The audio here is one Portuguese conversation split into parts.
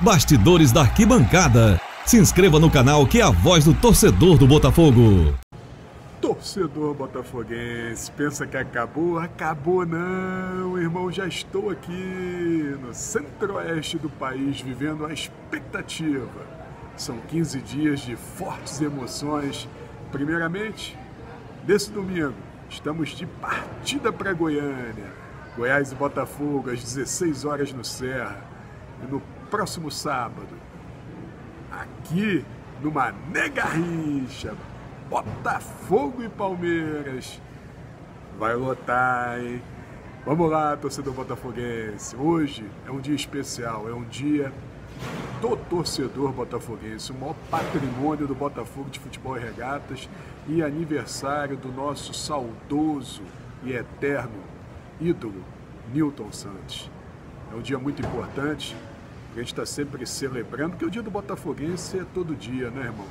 Bastidores da Arquibancada. Se inscreva no canal que é a voz do torcedor do Botafogo. Torcedor botafoguense, pensa que acabou? Acabou não, irmão. Já estou aqui no centro-oeste do país vivendo a expectativa. São 15 dias de fortes emoções. Primeiramente, nesse domingo, estamos de partida para Goiânia. Goiás e Botafogo às 16 horas no Serra. E no próximo sábado, aqui no Mané Garrincha, Botafogo e Palmeiras. Vai lotar, hein? Vamos lá, torcedor botafoguense. Hoje é um dia especial, é um dia do torcedor botafoguense, o maior patrimônio do Botafogo de Futebol e Regatas e aniversário do nosso saudoso e eterno ídolo, Newton Santos. É um dia muito importante, a gente está sempre celebrando, que o dia do Botafoguense é todo dia, né, irmão?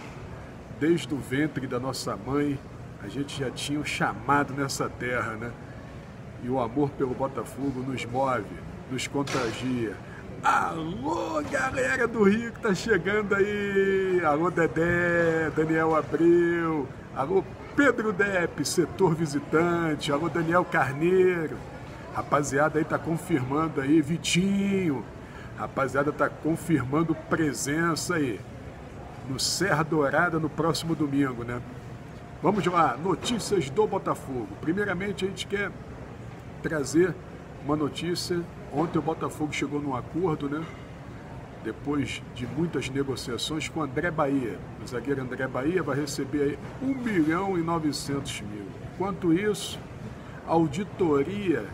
Desde o ventre da nossa mãe, a gente já tinha o chamado nessa terra, né? E o amor pelo Botafogo nos move, nos contagia. Alô, galera do Rio que tá chegando aí! Alô, Dedé, Daniel Abreu, alô, Pedro Depp, setor visitante, alô, Daniel Carneiro. Rapaziada aí tá confirmando aí, Vitinho, rapaziada tá confirmando presença aí no Serra Dourada no próximo domingo, né? Vamos lá, notícias do Botafogo. Primeiramente, a gente quer trazer uma notícia. Ontem o Botafogo chegou num acordo, né? Depois de muitas negociações com André Bahia. O zagueiro André Bahia vai receber aí 1 milhão e 900 mil. Enquanto isso, a auditoria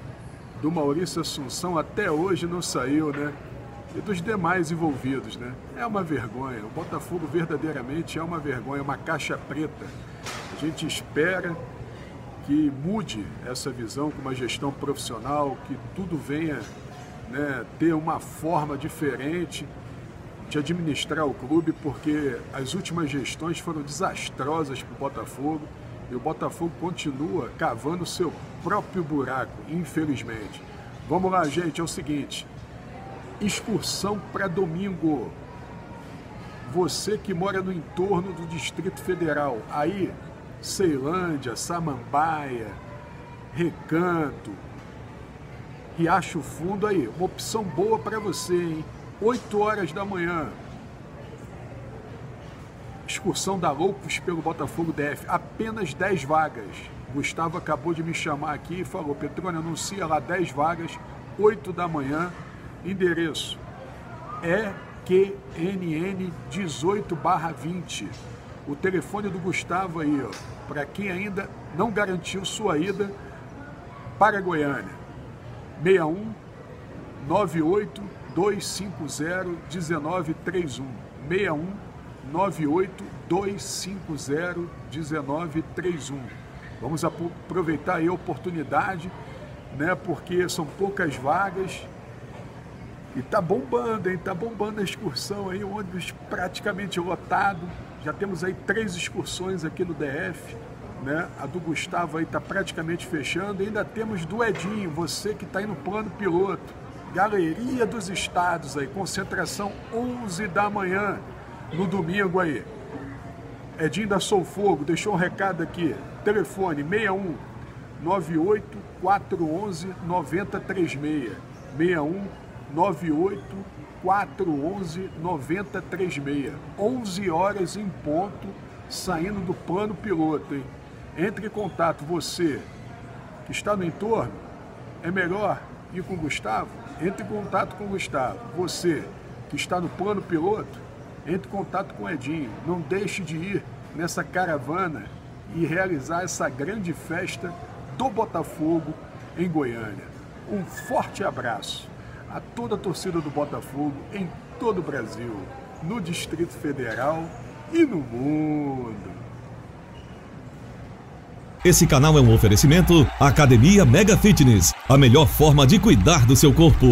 do Maurício Assunção até hoje não saiu, né? E dos demais envolvidos, né? É uma vergonha. O Botafogo verdadeiramente é uma vergonha, uma caixa preta. A gente espera que mude essa visão com uma gestão profissional, que tudo venha né, ter uma forma diferente de administrar o clube, porque as últimas gestões foram desastrosas para o Botafogo e o Botafogo continua cavando seu próprio buraco, infelizmente. Vamos lá, gente, é o seguinte, excursão para domingo. Você que mora no entorno do Distrito Federal, aí Ceilândia, Samambaia, Recanto, Riacho Fundo, aí, uma opção boa para você, hein? 8 horas da manhã. Excursão da Loucos pelo Botafogo DF, apenas 10 vagas. Gustavo acabou de me chamar aqui e falou: Petrônio, anuncia lá 10 vagas, 8 da manhã Endereço EQNN 18/20. O telefone do Gustavo aí, para quem ainda não garantiu sua ida para Goiânia. 61 98 250 1931. 61 98 250 1931. Vamos aproveitar aí a oportunidade, né, porque são poucas vagas e tá bombando, hein? Tá bombando a excursão aí, ônibus praticamente lotado. Já temos aí três excursões aqui no DF, né? A do Gustavo aí tá praticamente fechando. E ainda temos do Edinho, você que tá aí no plano piloto. Galeria dos Estados aí, concentração 11 da manhã no domingo aí. Edinho da Sou Fogo deixou um recado aqui. Telefone 61 98 411 9036. 61 98 411 9036. 11 horas em ponto, saindo do plano piloto, hein? Entre em contato, você que está no entorno, é melhor ir com o Gustavo? Entre em contato com o Gustavo. Você que está no plano piloto, entre em contato com o Edinho. Não deixe de ir nessa caravana e realizar essa grande festa do Botafogo em Goiânia. Um forte abraço a toda a torcida do Botafogo em todo o Brasil, no Distrito Federal e no mundo. Esse canal é um oferecimento Academia Mega Fitness, a melhor forma de cuidar do seu corpo.